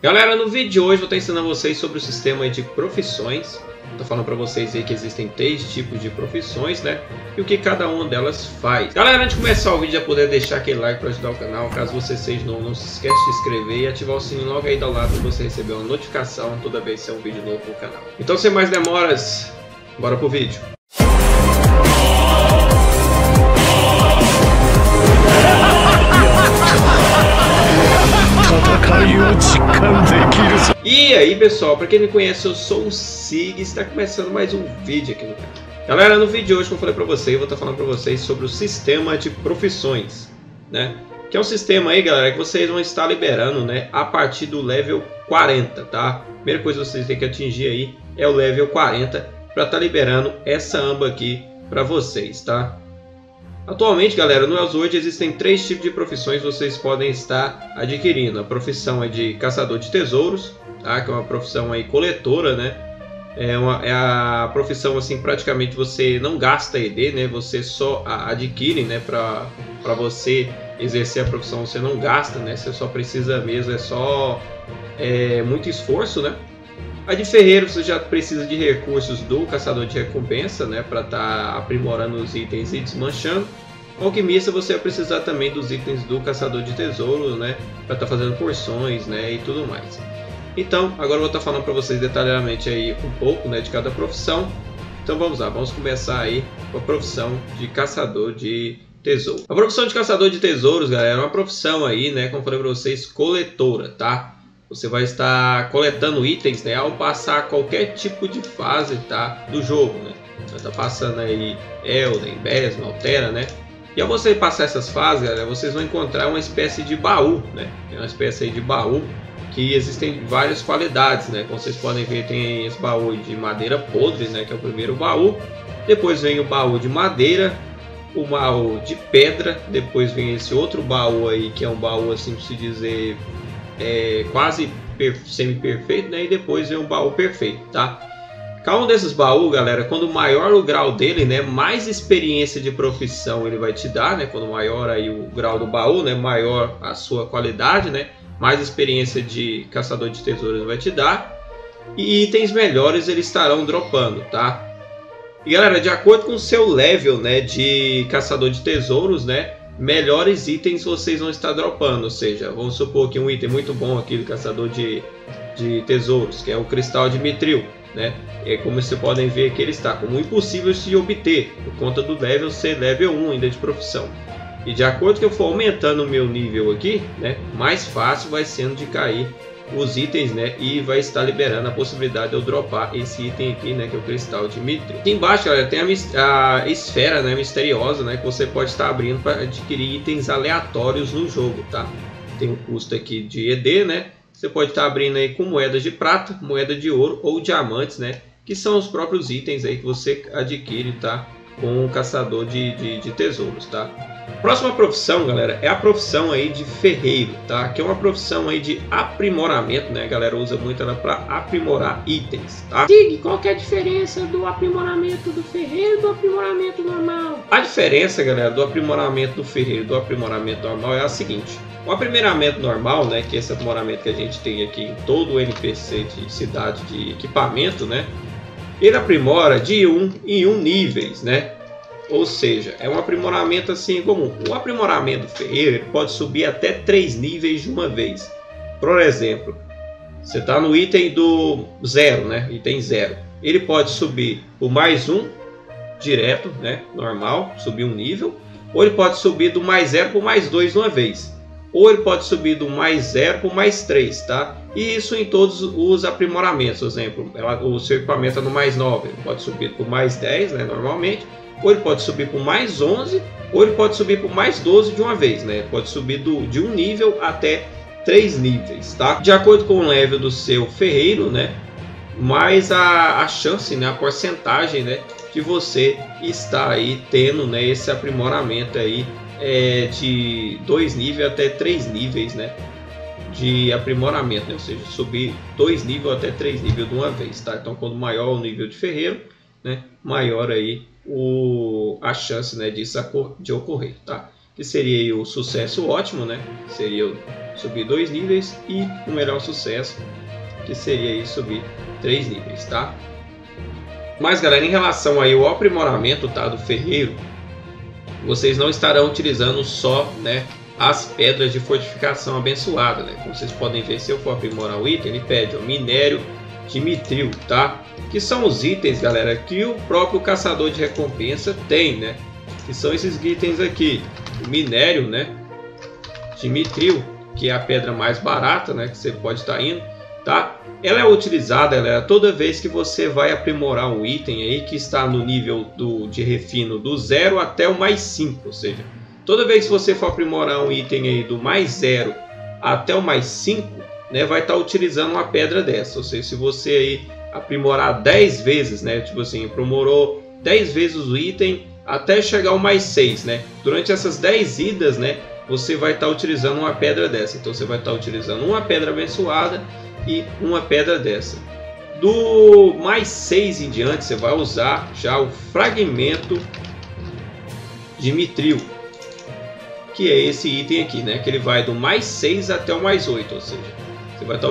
Galera, no vídeo de hoje vou estar ensinando vocês sobre o sistema de profissões. Estou falando para vocês aí que existem três tipos de profissões, né? E o que cada uma delas faz. Galera, antes de começar o vídeo, já puder deixar aquele like para ajudar o canal. Caso você seja novo, não se esquece de se inscrever e ativar o sininho logo aí do lado para você receber uma notificação toda vez que sair um vídeo novo no canal. Então, sem mais demoras, bora pro vídeo. E aí pessoal, para quem me conhece, eu sou o Sig e está começando mais um vídeo aqui no canal. Galera, no vídeo de hoje, como eu falei para vocês, eu vou estar falando para vocês sobre o sistema de profissões, né? Que é um sistema aí, galera, que vocês vão estar liberando, né, a partir do level 40, tá? Primeira coisa que vocês têm que atingir aí é o level 40 para estar tá liberando essa amba aqui para vocês, tá? Atualmente, galera, no Elsword existem três tipos de profissões que vocês podem estar adquirindo. A profissão é de caçador de tesouros, tá? que é uma profissão aí coletora, né? É, uma, é a profissão assim, praticamente você não gasta ED, né? Você só adquire, né? Para você exercer a profissão, você não gasta, né? Você só precisa mesmo, é só é, muito esforço, né? A de ferreiro você já precisa de recursos do caçador de recompensa, né, para estar tá aprimorando os itens e desmanchando. Alquimista você vai precisar também dos itens do caçador de tesouros, né, para estar tá fazendo porções, né, e tudo mais. Então, agora eu vou estar tá falando para vocês detalhadamente aí um pouco, né, de cada profissão. Então vamos lá, vamos começar aí com a profissão de caçador de tesouro. A profissão de caçador de tesouros, galera, é uma profissão aí, né, como falei para vocês, coletora, tá? Você vai estar coletando itens né, ao passar qualquer tipo de fase tá, do jogo. Né? Você está passando aí Elden, Besma, Altera, né? E ao você passar essas fases, galera, vocês vão encontrar uma espécie de baú, né? É uma espécie de baú que existem várias qualidades, né? Como vocês podem ver, tem esse baú de madeira podre, né? Que é o primeiro baú. Depois vem o baú de madeira, o baú de pedra. Depois vem esse outro baú aí, que é um baú, assim, se dizer, é, quase semi-perfeito, né? E depois vem um baú perfeito, tá? Cada um desses baús, galera, quando maior o grau dele, né, mais experiência de profissão ele vai te dar, né? Quando maior aí o grau do baú, né, maior a sua qualidade, né? Mais experiência de caçador de tesouros vai te dar. E itens melhores eles estarão dropando, tá? E galera, de acordo com o seu level, né, de caçador de tesouros, né, melhores itens vocês vão estar dropando. Ou seja, vamos supor que um item muito bom aqui do caçador de, de tesouros, que é o cristal de mitril. Né? É como vocês podem ver que ele está como impossível de obter, por conta do level ser level 1 ainda de profissão. E de acordo que eu for aumentando o meu nível aqui, né, mais fácil vai sendo de cair os itens, né? E vai estar liberando a possibilidade de eu dropar esse item aqui, né? Que é o cristal de Mithril. Aqui embaixo, olha, tem a, a, esfera, né? Misteriosa, né? Que você pode estar abrindo para adquirir itens aleatórios no jogo, tá? Tem um custo aqui de ED, né? Você pode estar abrindo aí com moedas de prata, moeda de ouro ou diamantes, né? Que são os próprios itens aí que você adquire, tá? Com o caçador de, de, de tesouros, tá? Próxima profissão, galera, é a profissão aí de ferreiro, tá? Que é uma profissão aí de aprimoramento, né? A galera usa muito ela para aprimorar itens, tá? Sig, qual que é a diferença do aprimoramento do ferreiro e do aprimoramento normal? A diferença, galera, do aprimoramento do ferreiro e do aprimoramento normal é a seguinte. O aprimoramento normal, né, que é esse aprimoramento que a gente tem aqui em todo o NPC de cidade de equipamento, né? Ele aprimora de 1 um em 1 um níveis, né? Ou seja, é um aprimoramento assim comum. O aprimoramento ferreiro pode subir até 3 níveis de uma vez. Por exemplo, você está no item do zero, né? Item zero. Ele pode subir por mais um direto, né? Normal, subir um nível. Ou ele pode subir do mais zero por mais dois uma vez. Ou ele pode subir do mais zero por mais três, tá? E isso em todos os aprimoramentos. Por exemplo, o seu equipamento é no mais 9, ele pode subir por mais 10, né? Normalmente ou ele pode subir por mais 11, ou ele pode subir por mais 12 de uma vez, né? Pode subir do, de um nível até três níveis, tá? De acordo com o level do seu ferreiro, né? Mais a, a chance, né? A porcentagem, né? De você estar aí tendo, né? Esse aprimoramento aí é, de dois níveis até três níveis, né? De aprimoramento, né? ou seja, subir dois níveis até três níveis de uma vez, tá? Então, quanto maior o nível de ferreiro, né? Maior aí o, a chance né, disso de ocorrer. Tá? que seria o sucesso ótimo, né? Seria subir dois níveis e o melhor sucesso, que seria aí subir três níveis, tá? Mas galera, em relação aí ao aprimoramento tá, do ferreiro, vocês não estarão utilizando só né, as pedras de fortificação abençoada. Né? Como vocês podem ver, se eu for aprimorar o item, ele pede o minério de mitril, tá? Que são os itens, galera, que o próprio caçador de recompensa tem, né? Que são esses itens aqui. O minério, né? De mitril, que é a pedra mais barata, né? Que você pode estar tá indo, tá? Ela é utilizada, galera, toda vez que você vai aprimorar um item aí que está no nível do, de refino do 0 até o mais 5, ou seja, toda vez que você for aprimorar um item aí do mais 0 até o mais 5, né, vai estar utilizando uma pedra dessa, ou seja, se você aí aprimorar 10 vezes, né, tipo assim, aprimorou 10 vezes o item até chegar ao mais 6, né, durante essas 10 idas, né, você vai estar utilizando uma pedra dessa, então você vai estar utilizando uma pedra abençoada e uma pedra dessa. Do mais 6 em diante, você vai usar já o fragmento de mitril, que é esse item aqui, né? Que ele vai do mais 6 até o mais 8, ou seja, você vai estar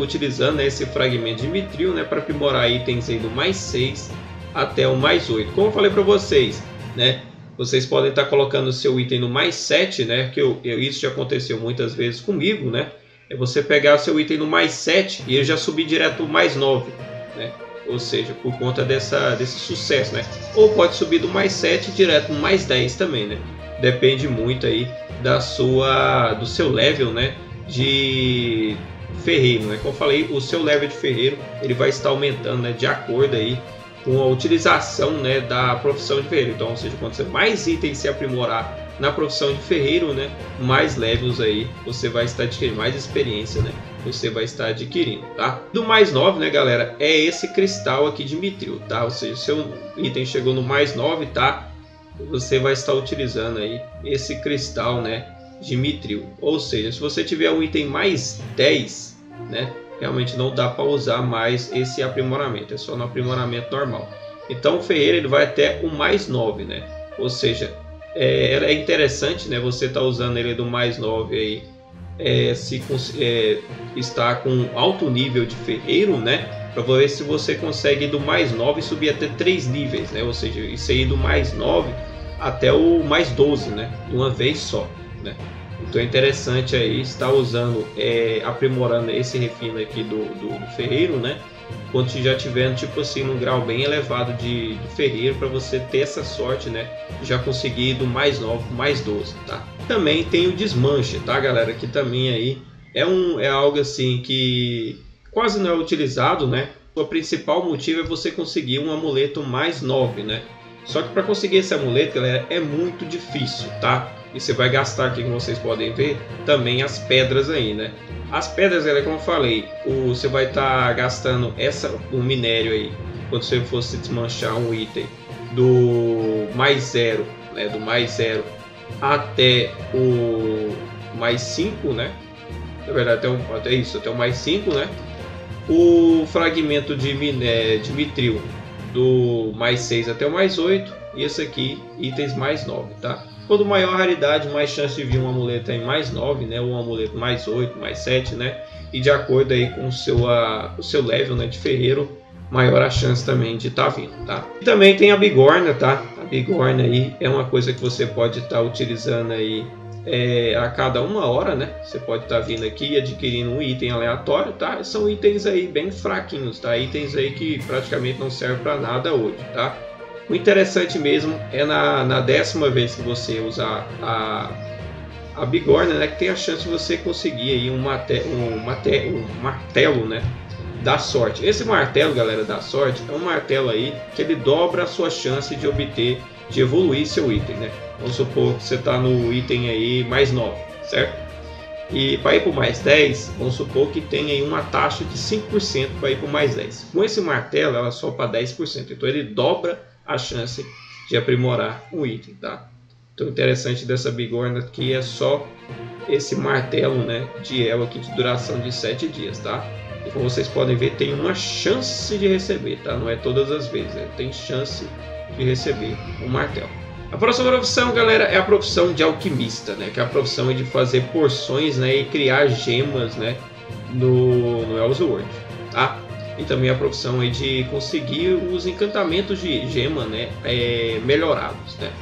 utilizando, né, esse fragmento de mitril né, para aprimorar itens aí do mais 6 até o mais 8. Como eu falei para vocês, né? Vocês podem estar colocando o seu item no mais 7, né? Que eu, eu, isso já aconteceu muitas vezes comigo, né? É você pegar o seu item no mais 7 e ele já subir direto mais 9, né? Ou seja, por conta dessa, desse sucesso, né? Ou pode subir do mais 7 direto no mais 10 também, né? Depende muito aí da sua, do seu level, né? De ferreiro, né? Como eu falei, o seu level de ferreiro ele vai estar aumentando, né? De acordo aí com a utilização, né? Da profissão de ferreiro. Então, ou seja, quanto você mais itens se aprimorar na profissão de ferreiro, né, mais levels aí você vai estar adquirindo, mais experiência, né, você vai estar adquirindo, tá? Do mais 9, né, galera, é esse cristal aqui de mitril, tá? Ou seja, seu item chegou no mais 9, tá? Você vai estar utilizando aí esse cristal, né, de mitril. Ou seja, se você tiver um item mais 10, né, realmente não dá para usar mais esse aprimoramento, é só no aprimoramento normal. Então o ferreiro ele vai até o mais 9, né? Ou seja, é, é interessante, né? Você tá usando ele do mais 9 aí, é, se é, está com alto nível de ferreiro, né? Para ver se você consegue do mais 9 subir até 3 níveis, né? Ou seja, isso aí do mais 9 até o mais 12, né? De uma vez só, né? Então é interessante aí estar usando, é, aprimorando esse refino aqui do, do, do ferreiro, né? Quando já tiver tipo assim num grau bem elevado de, de para você ter essa sorte, né? Já conseguir do mais 9 mais 12, tá? Também tem o desmanche, tá, galera? Que também aí é um é algo assim que quase não é utilizado, né? O principal motivo é você conseguir um amuleto mais 9, né? Só que para conseguir esse amuleto, galera, é muito difícil, tá? E você vai gastar aqui, como vocês podem ver, também as pedras aí, né? As pedras, é como eu falei, o, você vai estar tá gastando essa, o minério aí, quando você fosse desmanchar um item do mais zero, né? Do mais zero até o mais 5, né? Na verdade, até, o, até isso, até o mais 5, né? O fragmento de, miné, de mitril do mais 6 até o mais 8. E esse aqui, itens mais 9, tá? Quanto maior a raridade, mais chance de vir um amuleto em mais 9, né? Um amuleto mais 8, mais 7, né? E de acordo aí com o seu, a, o seu level né, de ferreiro, maior a chance também de estar tá vindo, tá? E também tem a bigorna, tá? A bigorna aí é uma coisa que você pode estar tá utilizando aí é, a cada uma hora, né? Você pode estar tá vindo aqui e adquirindo um item aleatório, tá? São itens aí bem fraquinhos, tá? Itens aí que praticamente não servem para nada hoje, tá? O interessante mesmo é na, na décima vez que você usar a, a bigorna, né, que tem a chance de você conseguir aí um, mate, um, mate, um martelo, né, da sorte. Esse martelo, galera, da sorte, é um martelo aí que ele dobra a sua chance de obter, de evoluir seu item, né. Vamos supor que você está no item aí mais 9, certo? E para ir para mais 10, vamos supor que tem aí uma taxa de 5% para ir para mais 10. Com esse martelo, ela só para 10%. Então ele dobra a chance de aprimorar o item, tá? Então interessante dessa bigorna aqui é só esse martelo, né, de El aqui de duração de 7 dias, tá? E como vocês podem ver, tem uma chance de receber, tá? Não é todas as vezes, né? tem chance de receber o um martelo. A próxima profissão, galera, é a profissão de alquimista, né? Que é a profissão de fazer porções, né? E criar gemas, né? No, no Elseworld, tá? E também a profissão aí de conseguir os encantamentos de gema, né? É, melhorados, né?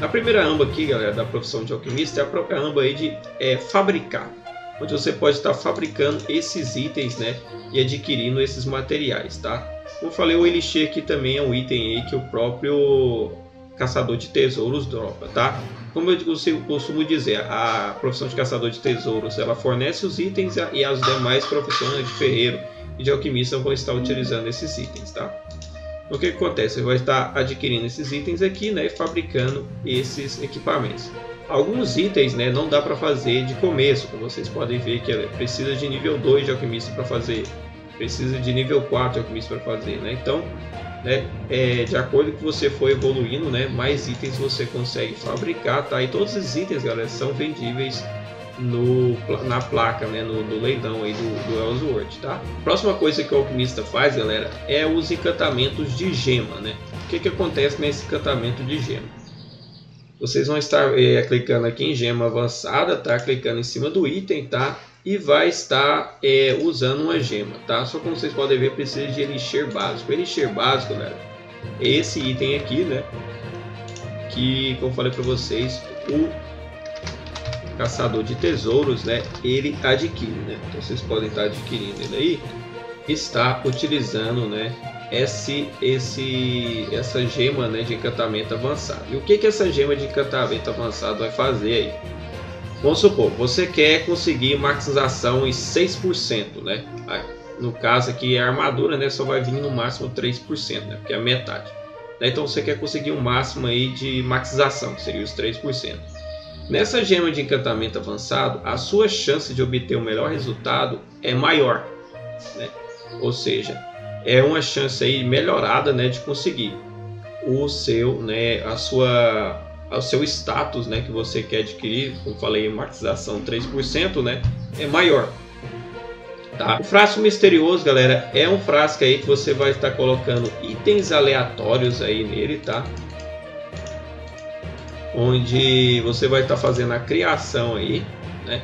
A primeira amba aqui, galera, da profissão de alquimista é a própria amba aí de é, fabricar. Onde você pode estar fabricando esses itens, né? E adquirindo esses materiais, tá? Como falei, o Elixir aqui também é um item aí que o próprio caçador de tesouros dropa, tá? Como eu costumo dizer, a profissão de caçador de tesouros ela fornece os itens e as demais profissões de ferreiro e de alquimista vão estar utilizando esses itens, tá? O que, acontece? Vai estar adquirindo esses itens aqui, né, e fabricando esses equipamentos. Alguns itens, né, não dá para fazer de começo, como vocês podem ver que precisa de nível 2 de alquimista para fazer, precisa de nível 4 de alquimista para fazer, né? Então, né? É, de acordo com que você for evoluindo, né? Mais itens você consegue fabricar, tá? E todos esses itens, galera, são vendíveis no, na placa, né? No, no leilão aí do, do Ellsworth, tá? Próxima coisa que o alquimista faz, galera, é os encantamentos de gema, né? O que que acontece nesse encantamento de gema? Vocês vão estar é, clicando aqui em gema avançada, tá? Clicando em cima do item, tá? e vai estar é, usando uma gema, tá? Só como vocês podem ver, precisa de elixir básico. Elixir básico, galera, é esse item aqui, né? Que, como falei para vocês, o caçador de tesouros, né? Ele adquire, né? Então vocês podem estar adquirindo ele aí, está utilizando, né? Esse, esse, essa gema, né? De encantamento avançado. E o que que essa gema de encantamento avançado vai fazer aí? Vamos supor, você quer conseguir maximização em 6%, né? No caso aqui a armadura, né, só vai vir no máximo 3%, né? Porque é a metade. Né? Então você quer conseguir um máximo aí de maximização, que seria os 3%. Nessa gema de encantamento avançado, a sua chance de obter o melhor resultado é maior, né? Ou seja, é uma chance aí melhorada, né, de conseguir o seu, né, a sua o seu status né, que você quer adquirir, como falei, martização 3%, né, é maior. Tá? O frasco misterioso, galera, é um frasco aí que você vai estar colocando itens aleatórios aí nele, tá? Onde você vai estar fazendo a criação aí, né?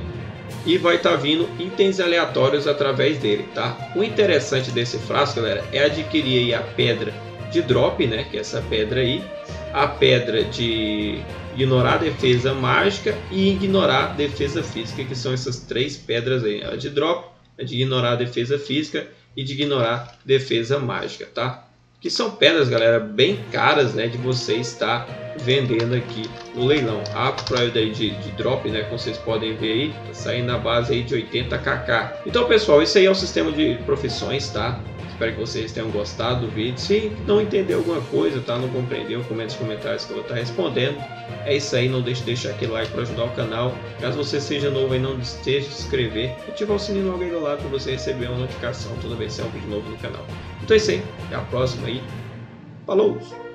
E vai estar vindo itens aleatórios através dele, tá? O interessante desse frasco, galera, é adquirir a pedra de drop, né? Que é essa pedra aí, a pedra de ignorar defesa mágica e ignorar defesa física, que são essas três pedras aí, a de drop, a de ignorar defesa física e de ignorar defesa mágica, tá? Que são pedras, galera, bem caras, né, de você estar vendendo aqui no leilão. A probabilidade de, de drop, né, como vocês podem ver aí, tá saindo na base aí de 80kk. Então, pessoal, esse aí é o sistema de profissões, tá? Espero que vocês tenham gostado do vídeo. Se não entendeu alguma coisa, tá? Não compreendeu, comente nos comentários que eu vou estar respondendo. É isso aí, não deixe de deixar aquele like para ajudar o canal. Caso você seja novo e não deixe de se inscrever, ativar o sininho logo aí do lado para você receber uma notificação toda vez que sair um vídeo novo no canal. Então é isso aí, até a próxima aí. Falou!